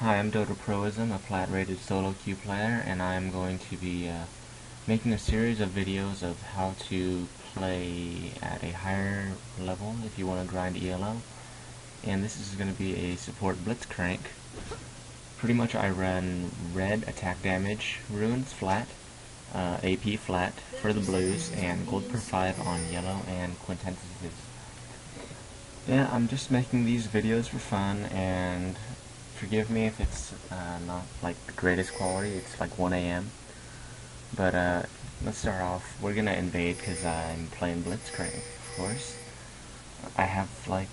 Hi, I'm DotaProism, a plat-rated solo queue player, and I'm going to be uh, making a series of videos of how to play at a higher level if you want to grind ELO. And this is going to be a support Blitzcrank. Pretty much I run red attack damage, runes flat, uh, AP flat for the blues, and gold per 5 on yellow and quintessences. Yeah, I'm just making these videos for fun, and forgive me if it's uh, not like the greatest quality. It's like 1 a.m. But uh, let's start off. We're gonna invade because I'm playing Blitzcrank, of course. I have like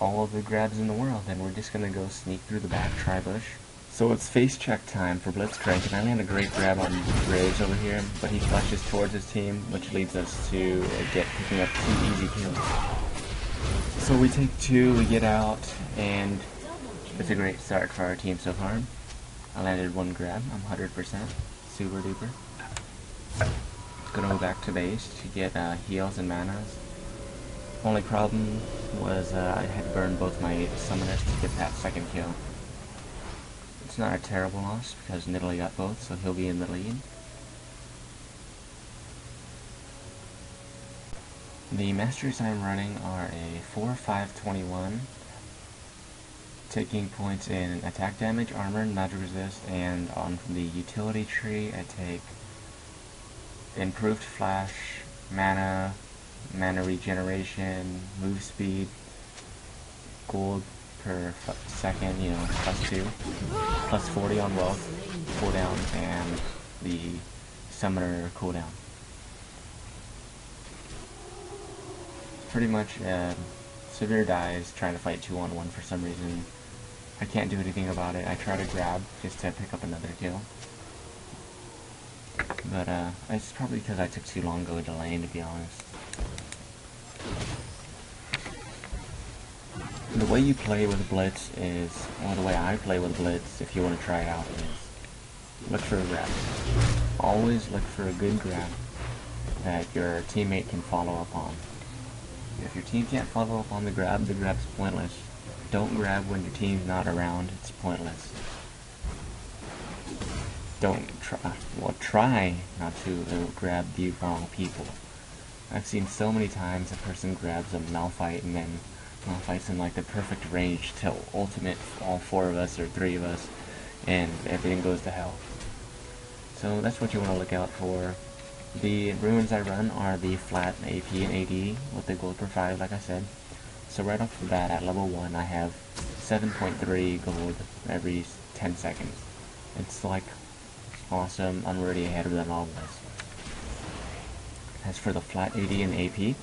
all of the grabs in the world, and we're just gonna go sneak through the back tri-bush. So it's face check time for Blitzcrank, and I land a great grab on Graves over here, but he flashes towards his team, which leads us to uh, get picking up two easy kills. So we take two, we get out, and it's a great start for our team so far. I landed one grab. I'm 100%. Super duper. Gonna go back to base to get uh, heals and manas. Only problem was uh, I had to burn both my summoners to get that second kill. It's not a terrible loss because Nidalee got both, so he'll be in the lead. The masters I'm running are a 4-5-21 taking points in attack damage, armor, magic resist, and on the utility tree I take improved flash, mana, mana regeneration, move speed, gold per second, you know, plus 2, plus 40 on wealth, cooldown, and the summoner cooldown. Pretty much, uh, Sivir dies trying to fight 2 on 1 for some reason. I can't do anything about it. I try to grab just to pick up another kill. But uh, it's probably because I took too long going to lane, to be honest. The way you play with Blitz is, well the way I play with Blitz, if you want to try it out, is look for a grab. Always look for a good grab that your teammate can follow up on. If your team can't follow up on the grab, the grab's pointless. Don't grab when your team's not around. It's pointless. Don't try, well, try not to uh, grab the wrong people. I've seen so many times a person grabs a Malphite and then Malphite's in like the perfect range to ultimate all four of us or three of us and everything goes to hell. So that's what you want to look out for. The runes I run are the flat AP and AD with the gold per 5 like I said. So right off the bat, at level 1, I have 7.3 gold every 10 seconds. It's like awesome. I'm already ahead of the Nautilus. As for the flat AD and AP,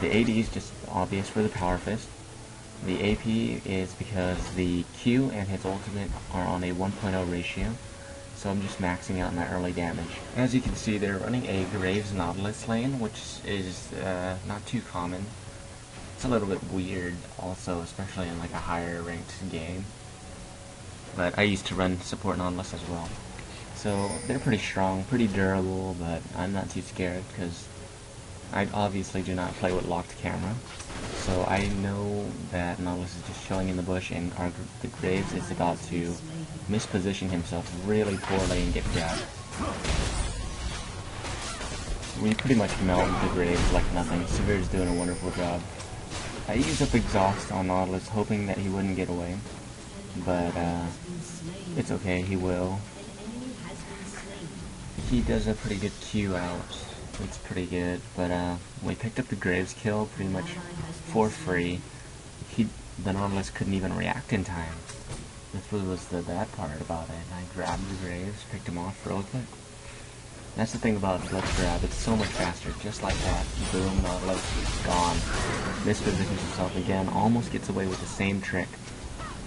the AD is just obvious for the Power Fist. The AP is because the Q and his ultimate are on a 1.0 ratio, so I'm just maxing out my early damage. As you can see, they're running a Graves Nautilus lane, which is uh, not too common it's a little bit weird also, especially in like a higher ranked game. But I used to run support Nautilus as well. So they're pretty strong, pretty durable, but I'm not too scared because I obviously do not play with locked camera. So I know that Nautilus is just chilling in the bush and our, the Graves is about to misposition himself really poorly and get grabbed. We pretty much melt the Graves like nothing. Sivir's doing a wonderful job. I used up exhaust on Nautilus, hoping that he wouldn't get away. But, uh, it's okay, he will. He does a pretty good Q out. It's pretty good, but, uh, we picked up the Graves kill pretty much for free. He, the Nautilus couldn't even react in time. This was the bad part about it. I grabbed the Graves, picked him off real quick. That's the thing about Blitz Grab, it's so much faster, just like that. Boom, uh, Nautilus, gone. Mispositions himself again, almost gets away with the same trick.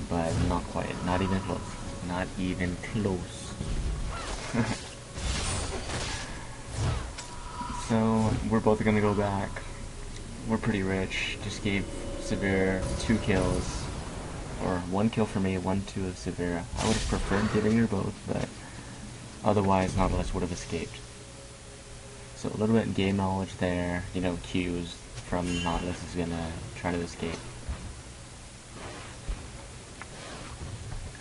But not quite, not even close. Not even close. so, we're both gonna go back. We're pretty rich, just gave Sivir two kills. Or one kill for me, one two of Sivir. I would have preferred giving her both, but Otherwise, Nautilus would have escaped. So a little bit of game knowledge there, you know, cues from Nautilus is gonna try to escape.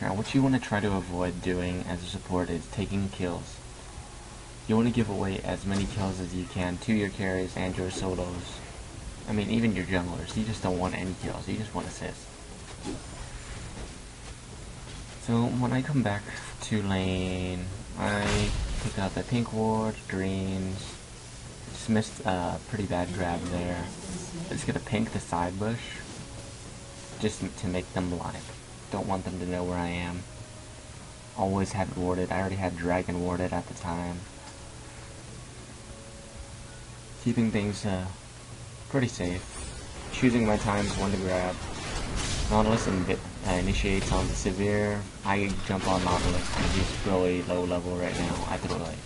Now what you want to try to avoid doing as a support is taking kills. You want to give away as many kills as you can to your carries and your solos. I mean, even your junglers. You just don't want any kills. You just want assists. So when I come back to lane, I pick out the pink ward, greens, just missed a pretty bad grab there. Just gonna pink the side bush, just to make them blind. Don't want them to know where I am. Always had it warded. I already had dragon warded at the time. Keeping things uh, pretty safe. Choosing my times when to grab. Nautilus and uh, initiates on the Sivir. I jump on Nautilus because he's really low level right now. I throw like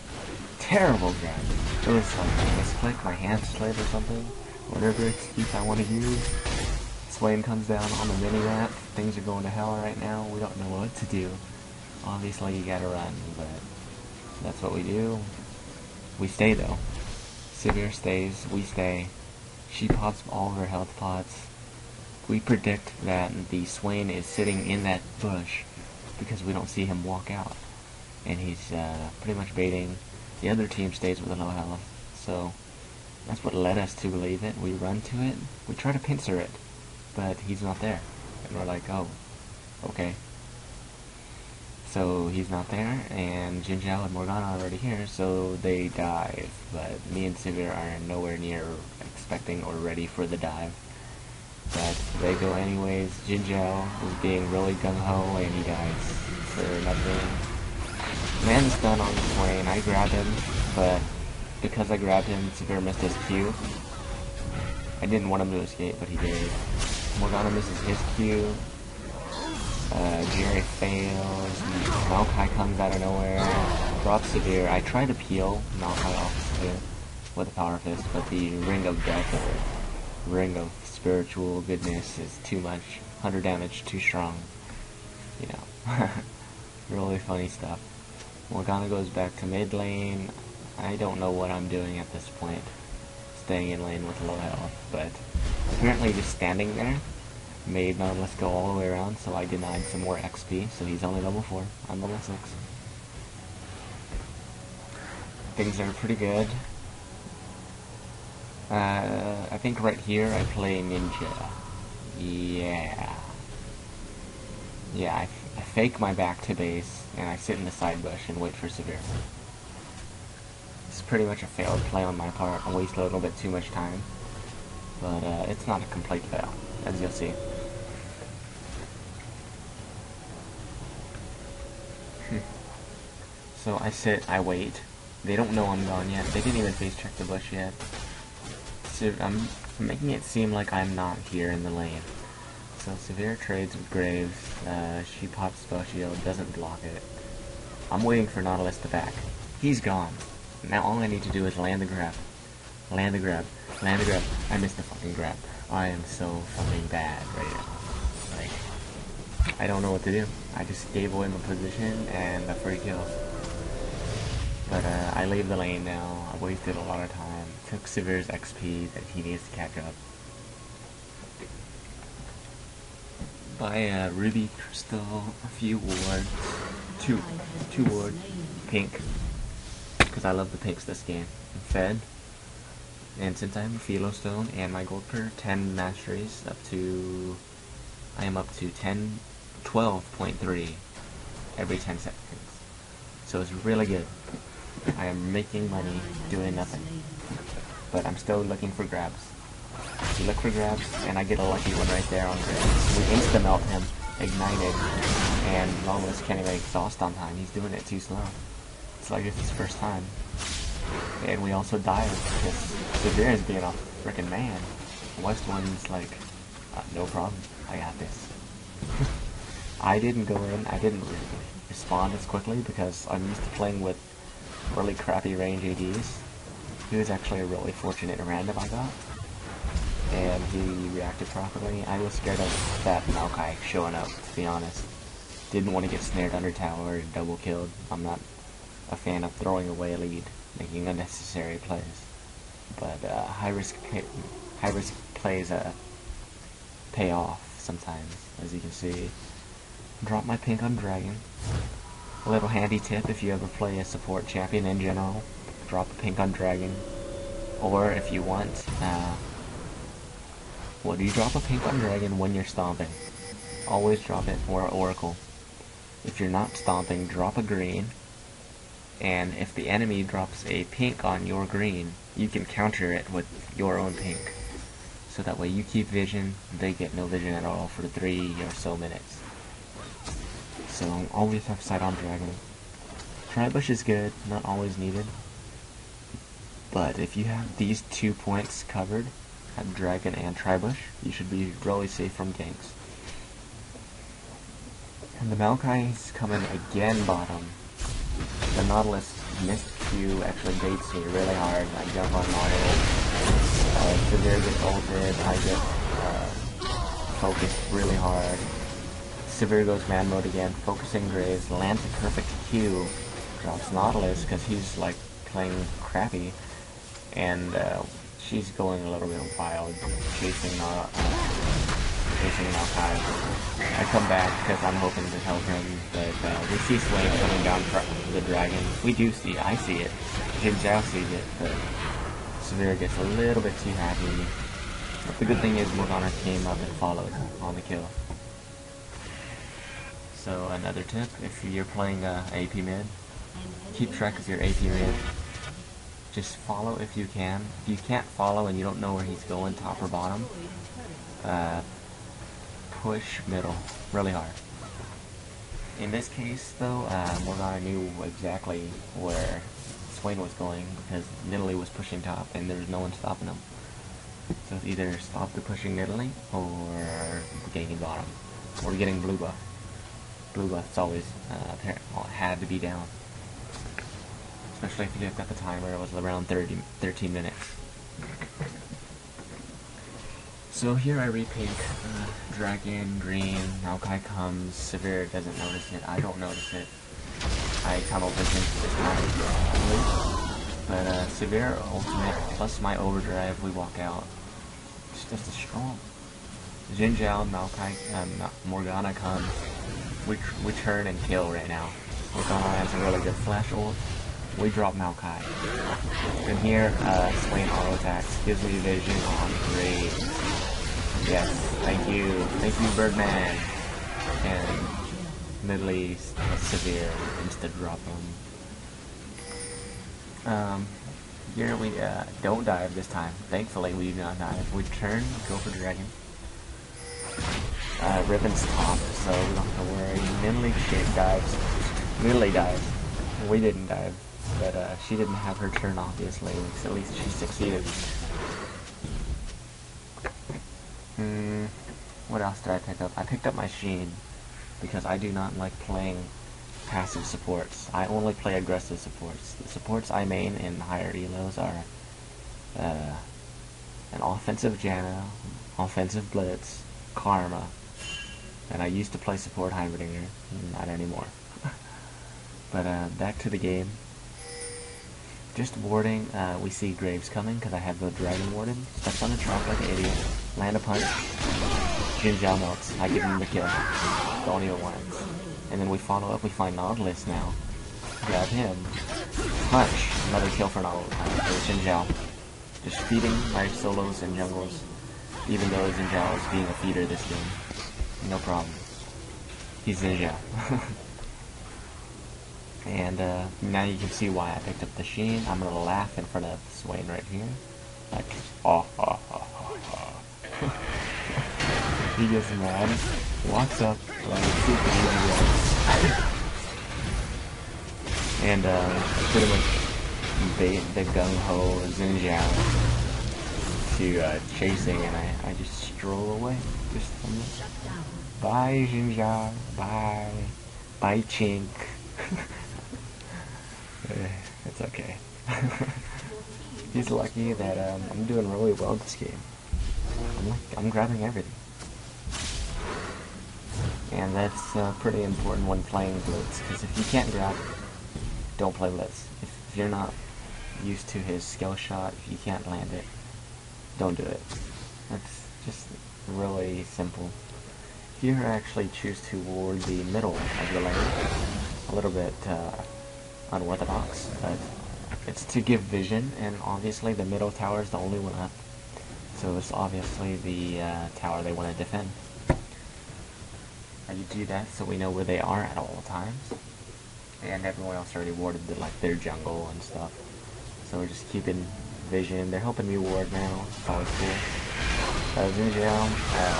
terrible grab. It was like misclick, my hand slid or something. Whatever excuse I want to use. Swain comes down on the mini ramp. Things are going to hell right now. We don't know what to do. Obviously you gotta run, but that's what we do. We stay though. Sivir stays, we stay. She pops all her health pots we predict that the Swain is sitting in that bush because we don't see him walk out. And he's uh, pretty much baiting. The other team stays with a low health. So that's what led us to believe it. We run to it. We try to pincer it. But he's not there. And we're like, oh, okay. So he's not there, and Xin Zhao and Morgana are already here, so they dive. But me and Sivir are nowhere near expecting or ready for the dive. But they go anyways. Zhao is being really gung-ho and he dies for nothing. Man's done on the plane. I grabbed him, but because I grabbed him, Sivir missed his Q. I didn't want him to escape, but he did. Morgana misses his Q. Uh, Jerry fails. Maokai comes out of nowhere. Drops Sivir. I try to peel Maokai off Sivir with a Power Fist, but the Ring of Death or Ring of spiritual goodness is too much. 100 damage, too strong. You know. really funny stuff. Morgana goes back to mid lane. I don't know what I'm doing at this point. Staying in lane with low health, but apparently just standing there made Nautilus go all the way around, so I denied some more XP, so he's only level 4. I'm level 6. Things are pretty good. Uh, I think right here I play ninja. Yeah. Yeah, I, fake my back to base, and I sit in the side bush and wait for Sivir. It's pretty much a failed play on my part. I waste a little bit too much time. But uh, it's not a complete fail, as you'll see. so I sit, I wait. They don't know I'm gone yet. They didn't even face check the bush yet. I'm making it seem like I'm not here in the lane. So Sivir trades with Graves, uh, she pops Spell Shield, doesn't block it. I'm waiting for Nautilus to back. He's gone. Now all I need to do is land the grab. Land the grab. Land the grab. I missed the fucking grab. I am so fucking bad right now. Like, I don't know what to do. I just gave away my position and a free kill. But uh, I leave the lane now. Wasted a lot of time. Took Sivir's XP that he needs to catch up. Buy a Ruby Crystal, a few wards, two, two ward, pink, because I love the pinks this game. I'm fed, and since I have a Philo Stone and my gold per 10 masteries up to, I am up to 10, 12.3 every 10 seconds. So it's really good. I am making money doing nothing. But I'm still looking for grabs. You look for Graves, and I get a lucky one right there on grabs. We insta-melt him, ignited, and Lawless can't even exhaust on time. He's doing it too slow. It's like it's his first time. And we also die because Sivir is being a freaking man. West One's like, uh, no problem, I got this. I didn't go in, I didn't respond as quickly because I'm used to playing with really crappy range ADs. He was actually a really fortunate random I got. And he reacted properly. I was scared of that Maokai showing up, to be honest. Didn't want to get snared under tower and double killed. I'm not a fan of throwing away a lead, making unnecessary plays. But uh, high risk high risk plays uh, pay off sometimes, as you can see. drop my pink on dragon. A little handy tip if you ever play a support champion in general, drop a pink on dragon. Or if you want, uh, do you drop a pink on dragon when you're stomping. Always drop it, for oracle. If you're not stomping, drop a green. And if the enemy drops a pink on your green, you can counter it with your own pink. So that way you keep vision, they get no vision at all for three or so minutes. So always have sight on dragon. Tribush is good, not always needed. But if you have these two points covered, at dragon and tribush, you should be really safe from ganks. And the Maokai's coming again bottom. The Nautilus missed Q actually baits me really hard. I jump on Nautilus. Uh, Sivir gets ulted. I get uh, focused really hard. Sivir goes man mode again, focusing Graves, lands a perfect Q, drops Nautilus because he's like playing crappy, and uh, she's going a little bit wild, chasing uh, chasing. I come back because I'm hoping to help him, but uh, we see Swain coming down the dragon. We do see, I see it. Xin Zhao sees it, but Sivir gets a little bit too happy. But the good thing is Morgana came up and followed on the kill. So another tip, if you're playing uh, AP mid, keep track of your AP mid just follow if you can. If you can't follow and you don't know where he's going, top or bottom, uh, push middle really hard. In this case, though, uh, Morgana knew exactly where Swain was going because Nidalee was pushing top and there was no one stopping him. So it's either stop the pushing Nidalee or getting bottom or getting blue buff. Blue buff's always uh, had to be down especially if you look at the timer, it was around 30, 13 minutes. So here I repink uh, Dragon, Green, Maokai comes, Sivir doesn't notice it, I don't notice it. I tunnel vision. But uh, Sivir ultimate plus my overdrive, we walk out. It's just as strong. Xin Zhao, Maokai, um, Morgana comes. We, we turn and kill right now. Morgana has a really good flash ult we drop Maokai. And here, uh, Swain auto attacks, gives me vision on great. Yes, thank you, thank you Birdman. And Middle East, Sivir, insta drop him. Um, here we uh, don't dive this time. Thankfully we do not dive. We turn, go for Dragon. Uh, Ribbon's top, so we don't have to worry. Minley dives. Minley dives. We didn't dive. But uh, she didn't have her turn, obviously. at least she succeeded. Hmm. What else did I pick up? I picked up my Sheen because I do not like playing passive supports. I only play aggressive supports. The supports I main in higher elos are uh, an offensive Janna, offensive Blitz, Karma, and I used to play support Heimerdinger, not anymore. but uh, back to the game. Just warding, uh, we see Graves coming because I have the Dragon Warden. Steps on the trap like an idiot. Land a punch. Zhao melts. I give him the kill. Don't even. And then we follow up, we find Nautilus now. Grab him. Punch. Another kill for Nautilus. Uh. Just feeding my solos and jungles. Even though Zhao is being a feeder this game. No problem. He's Xin Zhao. And uh, now you can see why I picked up the Sheen. I'm gonna laugh in front of Swain right here. Like, oh, oh, oh, oh, he gets mad, walks up, like, super And, uh, pretty much bait the gung-ho Zhao to, uh, chasing, and I, I just stroll away. Um, bye, Zhao, bye, bye, Chink. Eh, it's okay. He's lucky that um, I'm doing really well this game. I'm, like, I'm grabbing everything. And that's uh, pretty important when playing Blitz, because if you can't grab, don't play Blitz. If, if you're not used to his skill shot, if you can't land it, don't do it. That's just really simple. Here I actually choose to ward the middle of the lane. A little bit uh, unorthodox, but it's to give vision, and obviously the middle tower is the only one up. So it's obviously the uh, tower they want to defend. And you do that so we know where they are at all times. And everyone else already warded the, like their jungle and stuff. So we're just keeping vision. They're helping me ward now. It's always cool. Uh, Xin Zhao, uh,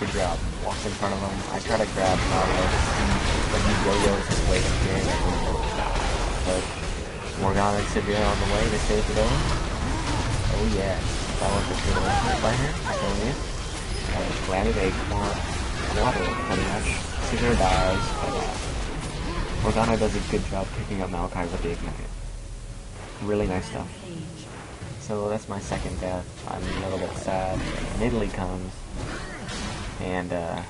good job. Walks in front of him. I try to grab Nautilus, but he yo-yos his way up here But Morgana and Sivir on the way to save the day. Oh yeah. That was a good one by her. I told you. Landed a quad, pretty much. Sivir dies, but uh, Morgana does a good job picking up Maokai with the Ignite. Really nice stuff. So that's my second death. I'm a little bit sad. Nidalee comes, and uh,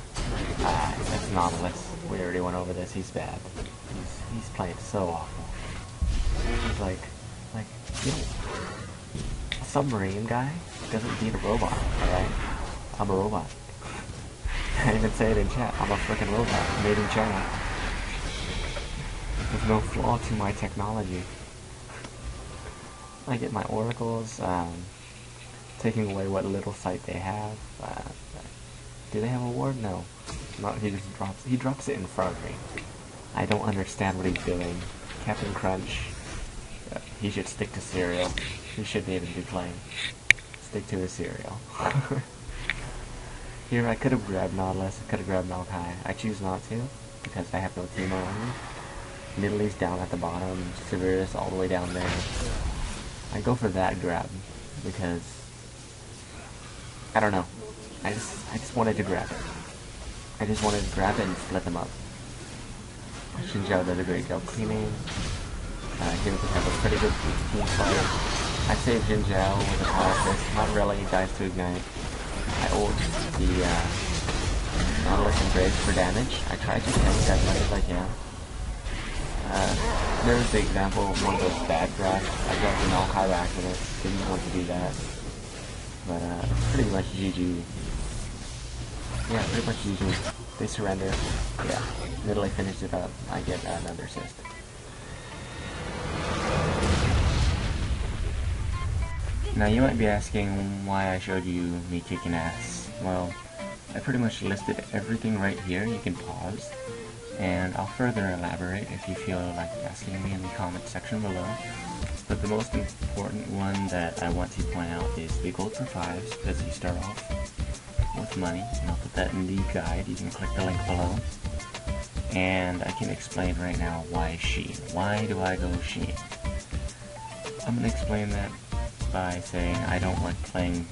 ah, that's Nautilus. We already went over this. He's bad. He's he's playing so awful. He's like, like, you know, a submarine guy doesn't need a robot. All right, I'm a robot. I even say it in chat. I'm a freaking robot made in China. There's no flaw to my technology. I get my oracles, um, taking away what little sight they have. Uh, do they have a ward? No. Not, he just drops he drops it in front of me. I don't understand what he's doing. Captain Crunch, uh, he should stick to cereal. He shouldn't even be playing. Stick to his cereal. Here I could have grabbed Nautilus, I could have grabbed Maokai. I choose not to, because I have no team on me. Nidalee's down at the bottom, Sivir's all the way down there. I go for that grab because I don't know. I just I just wanted to grab it. I just wanted to grab it and split them up. Zhao did a great job cleaning. Uh, he would have a pretty good team fight. I saved Xin with a power fist. Not really, he dies to ignite. I ult the uh, Nautilus Graves for damage. I tried to tank as much as I can. Uh, there's the example of one of those bad drafts. I got the Maokai accident. Didn't want to do that. But uh, pretty much GG. Yeah, pretty much GG. They surrender. Yeah, literally finished it up. I get another assist. Now you might be asking why I showed you me kicking ass. Well, I pretty much listed everything right here. You can pause and I'll further elaborate if you feel like asking me in the comment section below. But the most important one that I want to point out is the gold for 5s, because you start off with money, and I'll put that in the guide, you can click the link below. And I can explain right now why Sheen. Why do I go Sheen? I'm going to explain that by saying I don't like playing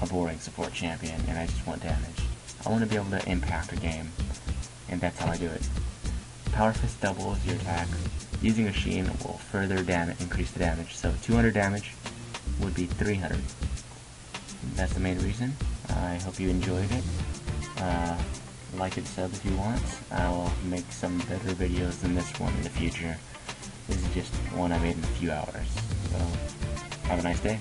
a boring support champion, and I just want damage. I want to be able to impact a game, and that's how I do it. Power Fist doubles your attack. Using a Sheen will further increase the damage. So 200 damage would be 300. That's the main reason. I hope you enjoyed it. Uh, like and sub if you want. I will make some better videos than this one in the future. This is just one I made in a few hours. So, have a nice day.